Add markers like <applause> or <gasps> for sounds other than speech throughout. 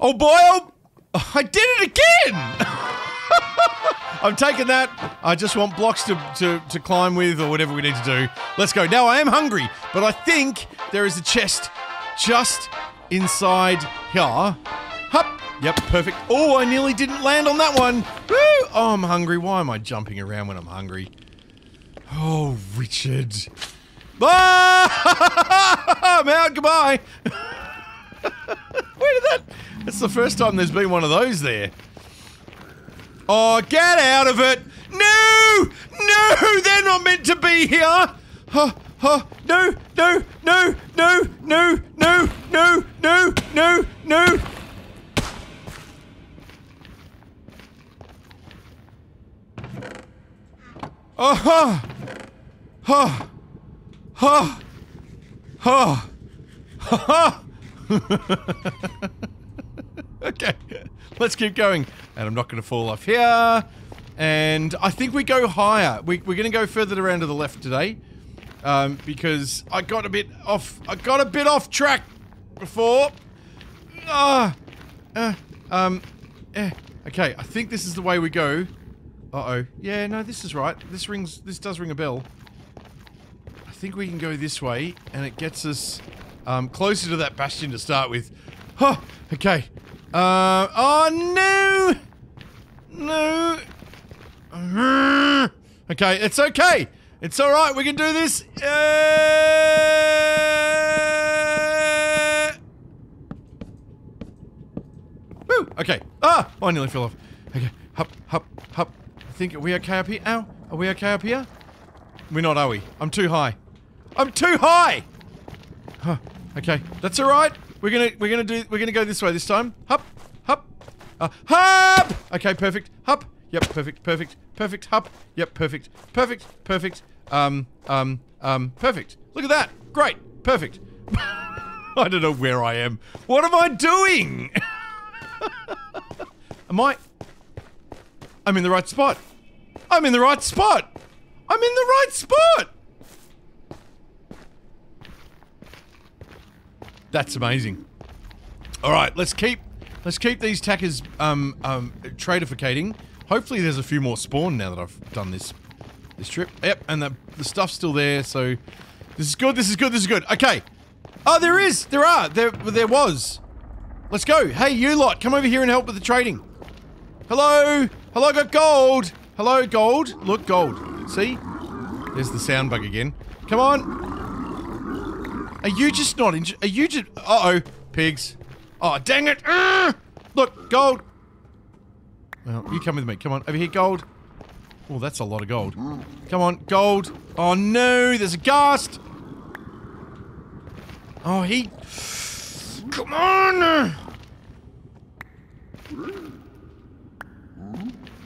Oh boy, oh, I did it again! <laughs> I'm taking that. I just want blocks to, to, to climb with or whatever we need to do. Let's go. Now, I am hungry, but I think there is a chest just inside here. Hup. Yep, perfect. Oh, I nearly didn't land on that one. Woo! Oh, I'm hungry. Why am I jumping around when I'm hungry? Oh, Richard. Ah! <laughs> I'm out. Goodbye. <laughs> Where did that? It's the first time there's been one of those there. Oh, get out of it! No! No! They're not meant to be here! Huh, huh, no, no, no, no, no, no, no, no, no, no! Oh, huh, huh, huh, huh, huh. <laughs> okay, let's keep going. And I'm not going to fall off here. And I think we go higher. We, we're going to go further around to the left today. Um, because I got a bit off. I got a bit off track before. Ah, uh, um, eh. Okay, I think this is the way we go. Uh oh. Yeah, no, this is right. This rings. This does ring a bell. I think we can go this way, and it gets us um, closer to that bastion to start with. Huh. Okay. Uh. Oh no. No. Okay, it's okay. It's all right. We can do this. Uh... Woo. Okay. Ah. Oh, I nearly fell off. Okay. Hop. Hop. Hop. I think. Are we okay up here? Ow. Are we okay up here? We're not, are we? I'm too high. I'm too high. Huh. Okay. That's all right. We're gonna. We're gonna do. We're gonna go this way this time. Hop. Hop. Uh, hop. Okay. Perfect. Hop. Yep. Perfect. Perfect. Perfect. Hop. Yep. Perfect. Perfect. Perfect. Um. Um. Um. Perfect. Look at that. Great. Perfect. <laughs> I don't know where I am. What am I doing? <laughs> am I? I'm in the right spot. I'm in the right spot. I'm in the right spot. That's amazing. All right, let's keep let's keep these tackers um um tradificating. Hopefully, there's a few more spawn now that I've done this this trip. Yep, and the the stuff's still there. So this is good. This is good. This is good. Okay. Oh, there is. There are. There there was. Let's go. Hey, you lot, come over here and help with the trading. Hello. Hello. Got gold. Hello, gold. Look, gold. See? There's the sound bug again. Come on. Are you just not in? Are you just? Uh oh, pigs. Oh, dang it! Ah! Look, gold. Well, you come with me. Come on, over here, gold. Oh, that's a lot of gold. Come on, gold. Oh no, there's a ghast. Oh, he. Come on.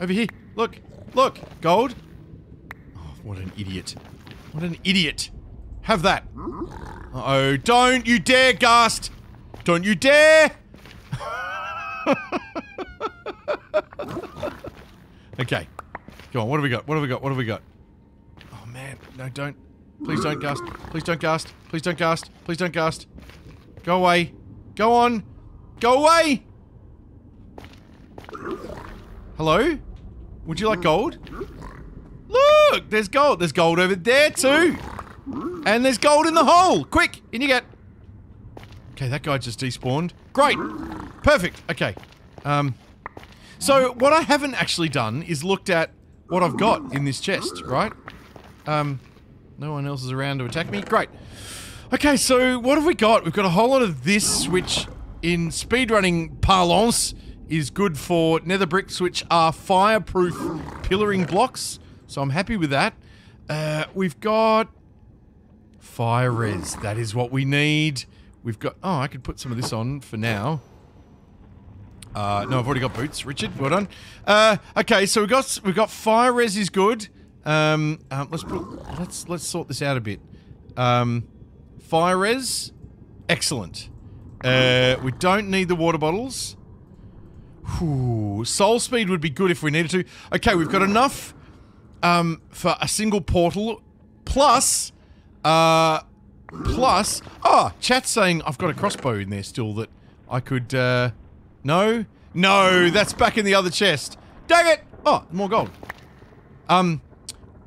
Over here. Look. Look. Gold. Oh, what an idiot. What an idiot. Have that. Uh-oh. Don't you dare, Ghast! Don't you dare! <laughs> okay. Go on, what have we got? What have we got? What have we got? Oh, man. No, don't. Please don't Ghast. Please don't Ghast. Please don't Ghast. Please don't Ghast. Go away. Go on. Go away! Hello? Would you like gold? Look! There's gold. There's gold over there, too. And there's gold in the hole! Quick! In you get! Okay, that guy just despawned. Great! Perfect! Okay. Um, so, what I haven't actually done is looked at what I've got in this chest, right? Um, no one else is around to attack me. Great. Okay, so what have we got? We've got a whole lot of this, which in speedrunning parlance is good for nether bricks, which are fireproof pillaring blocks. So I'm happy with that. Uh, we've got fire res. That is what we need. We've got... Oh, I could put some of this on for now. Uh, no, I've already got boots. Richard, well done. Uh, okay, so we've got we've got fire res is good. Um, um, let's put let's let's sort this out a bit. Um, fire res, excellent. Uh, we don't need the water bottles. Whew. Soul speed would be good if we needed to. Okay, we've got enough um, for a single portal. Plus, uh, plus, oh, chat's saying I've got a crossbow in there still that I could, uh, No? No, that's back in the other chest. Dang it! Oh, more gold. Um,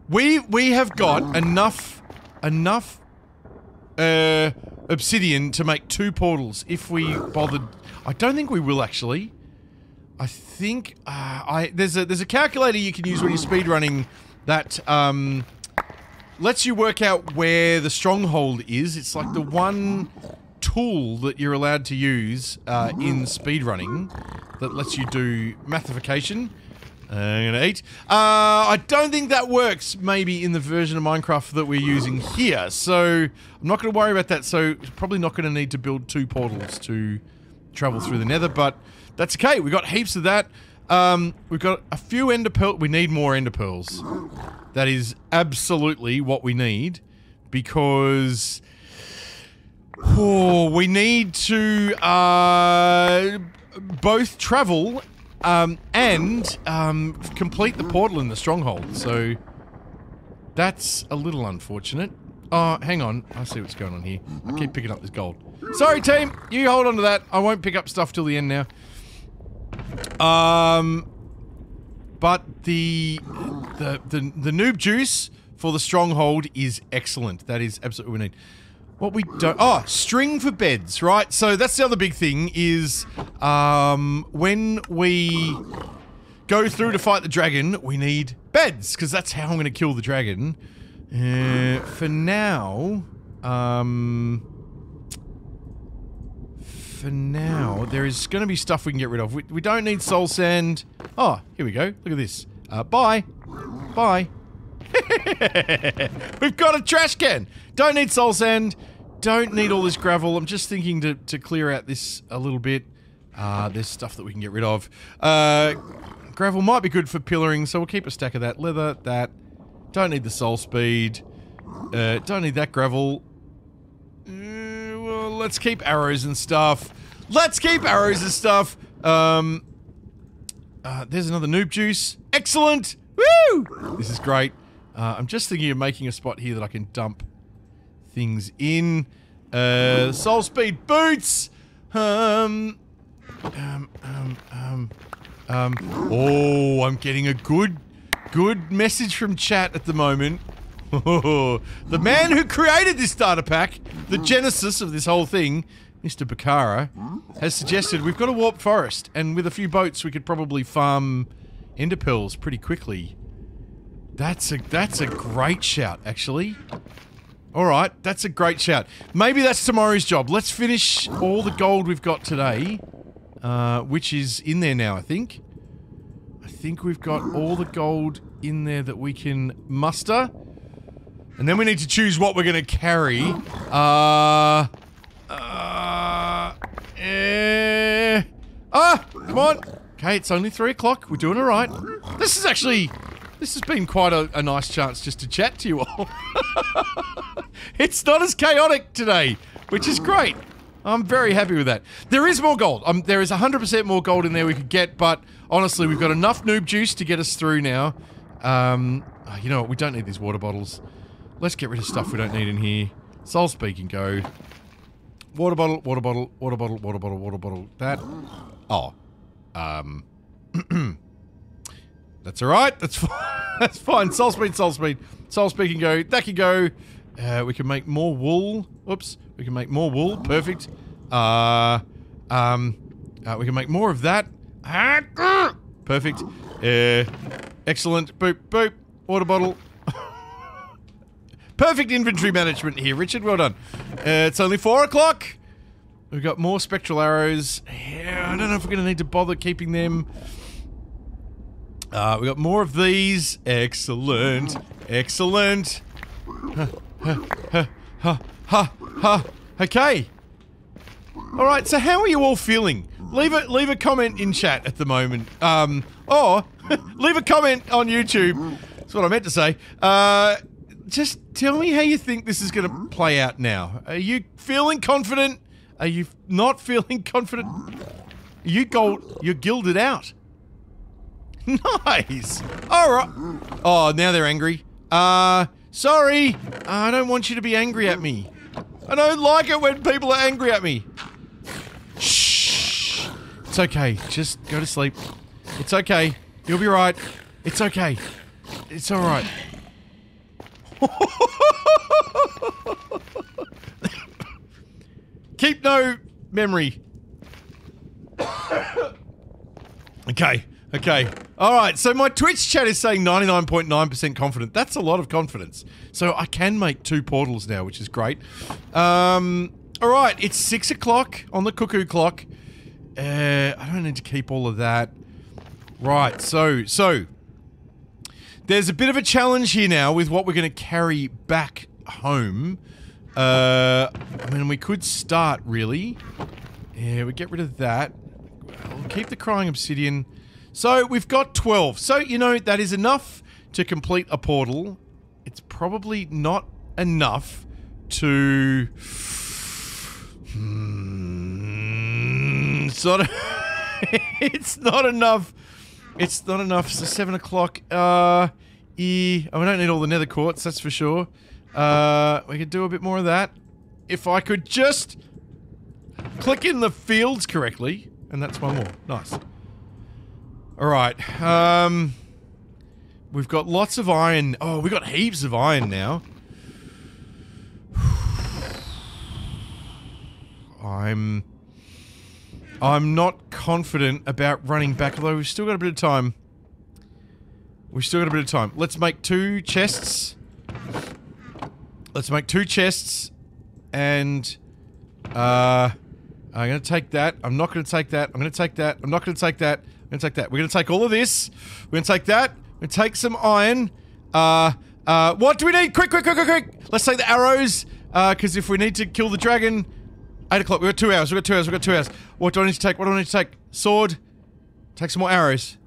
we we have got enough enough uh obsidian to make two portals if we bothered. I don't think we will actually. I think uh, I there's a there's a calculator you can use when you're speedrunning that um lets you work out where the stronghold is. It's like the one tool that you're allowed to use uh, in speedrunning that lets you do mathification. I'm gonna eat. Uh, I don't think that works maybe in the version of Minecraft that we're using here, so I'm not going to worry about that, so probably not going to need to build two portals to travel through the nether, but that's okay. We got heaps of that. Um, we've got a few ender pearls. We need more ender pearls. That is absolutely what we need because oh, we need to uh, both travel um, and um, complete the portal in the stronghold. So that's a little unfortunate. Oh, hang on. I see what's going on here. I keep picking up this gold. Sorry, team. You hold on to that. I won't pick up stuff till the end now. Um, but the the the the noob juice for the stronghold is excellent. That is absolutely what we need. What we don't oh string for beds right. So that's the other big thing is um when we go through to fight the dragon we need beds because that's how I'm going to kill the dragon. Uh, for now, um, for now, there is going to be stuff we can get rid of. We, we don't need soul sand. Oh, here we go. Look at this. Uh, bye. Bye. <laughs> We've got a trash can. Don't need soul sand. Don't need all this gravel. I'm just thinking to, to clear out this a little bit. Uh, there's stuff that we can get rid of. Uh, gravel might be good for pillaring, so we'll keep a stack of that. Leather, that. Don't need the soul speed. Uh, don't need that gravel. Let's keep arrows and stuff. Let's keep arrows and stuff. Um, uh, there's another noob juice. Excellent. Woo! This is great. Uh, I'm just thinking of making a spot here that I can dump things in. Uh, soul speed boots. Um, um, um, um, um. Oh, I'm getting a good good message from chat at the moment. <laughs> the man who created this starter pack, the genesis of this whole thing, Mr. Bacarra, has suggested we've got a warp forest, and with a few boats we could probably farm ender pearls pretty quickly. That's a that's a great shout, actually. Alright, that's a great shout. Maybe that's tomorrow's job. Let's finish all the gold we've got today, uh, which is in there now, I think. I think we've got all the gold in there that we can muster. And then we need to choose what we're going to carry. Uh... Uh... Eh... Ah! Come on! Okay, it's only three o'clock. We're doing alright. This is actually... This has been quite a, a nice chance just to chat to you all. <laughs> it's not as chaotic today, which is great. I'm very happy with that. There is more gold. Um, there is 100% more gold in there we could get, but honestly, we've got enough noob juice to get us through now. Um, you know what? We don't need these water bottles. Let's get rid of stuff we don't need in here. Soul speed and go. Water bottle, water bottle, water bottle, water bottle, water bottle. That. Oh. Um. <clears throat> That's alright. That's fine. <laughs> That's fine. Soul speed, soul speed. Soul speed and go. That can go. Uh, we can make more wool. Oops. We can make more wool. Perfect. Uh, um, uh, we can make more of that. <clears throat> Perfect. Uh, excellent. Boop, boop. Water bottle. Perfect inventory management here, Richard. Well done. Uh, it's only four o'clock. We've got more spectral arrows. Yeah, I don't know if we're going to need to bother keeping them. Uh, we got more of these. Excellent. Excellent. Ha, ha, ha, ha, ha. Okay. All right. So, how are you all feeling? Leave a leave a comment in chat at the moment. Um, or <laughs> leave a comment on YouTube. That's what I meant to say. Uh, just tell me how you think this is going to play out now. Are you feeling confident? Are you not <laughs> feeling confident? You gold, you're gilded out. <laughs> Nice. All right. Oh, now they're angry. Uh, sorry. I don't want you to be angry at me. I don't like it when people are angry at me. Shh. It's okay. Just go to sleep. It's okay. You'll be right. It's okay. It's alright. <laughs> Keep no memory. okay. Okay. All right. So my Twitch chat is saying 99.9% confident. That's a lot of confidence. So I can make two portals now, which is great. Um, all right. It's six o'clock on the cuckoo clock. Uh, I don't need to keep all of that. Right. So, so there's a bit of a challenge here now with what we're going to carry back home. Uh, I mean, we could start really. Yeah, we get rid of that. We'll keep the crying obsidian. So we've got 12. So, you know, that is enough to complete a portal. It's probably not enough to... Hmm, it's <laughs> not... it's not enough. It's not enough. So 7 o'clock. Uh, e oh, we don't need all the nether quartz, that's for sure. Uh, we could do a bit more of that. If I could just click in the fields correctly. And that's one more. Nice. Alright, um... We've got lots of iron. Oh, we've got heaps of iron now. I'm... I'm not confident about running back, although we've still got a bit of time. We've still got a bit of time. Let's make two chests. Let's make two chests. And... Uh... I'm gonna take that. I'm not gonna take that. I'm gonna take that. I'm not gonna take that. I'm gonna take that. We're gonna take all of this. We're gonna take that. We're gonna take some iron. Uh, uh, what do we need? Quick, quick, quick, quick, quick! Let's take the arrows. Uh, because if we need to kill the dragon, eight o'clock. We've got two hours. We've got two hours. We've got two hours. What do I need to take? What do I need to take? Sword. Take some more arrows.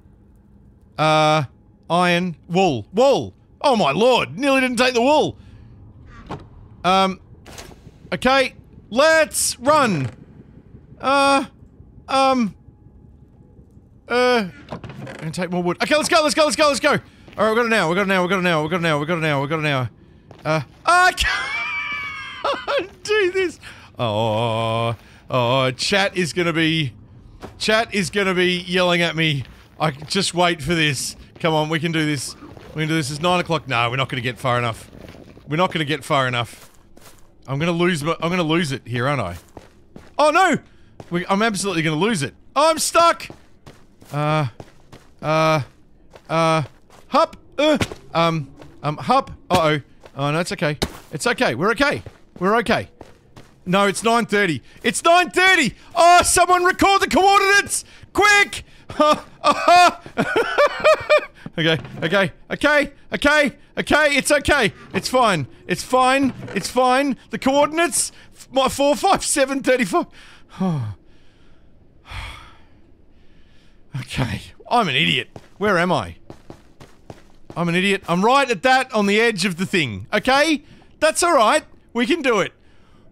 Uh, iron. Wool. Wool. Oh my lord! Nearly didn't take the wool. Um. Okay. Let's run. Uh, um, uh, gonna take more wood. Okay, let's go, let's go, let's go, let's go. All right, we got an hour, we got an hour, we got an hour, we got an hour, we got an hour, we got an hour. Uh, I <laughs> can't do this. Oh, oh, chat is gonna be, chat is gonna be yelling at me. I just wait for this. Come on, we can do this. We can do this. It's nine o'clock. No, we're not gonna get far enough. We're not gonna get far enough. I'm gonna lose. I'm gonna lose it here, aren't I? Oh no! We, I'm absolutely gonna lose it. Oh, I'm stuck! Uh, uh, uh, hup, uh, um, um, hup, uh-oh. Oh, no, it's okay. It's okay, we're okay. We're okay. No, it's 9.30. It's 9.30! Oh, someone record the coordinates! Quick! <laughs> <laughs> okay, okay, okay, okay, okay, it's okay. It's fine. It's fine. It's fine. The coordinates, my 4, 5, 7, 35. <sighs> okay. I'm an idiot. Where am I? I'm an idiot. I'm right at that on the edge of the thing. Okay? That's alright. We can do it.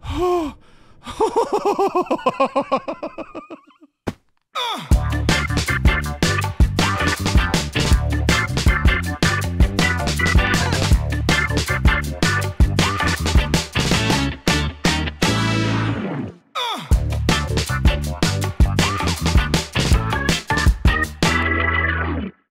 <gasps> <laughs>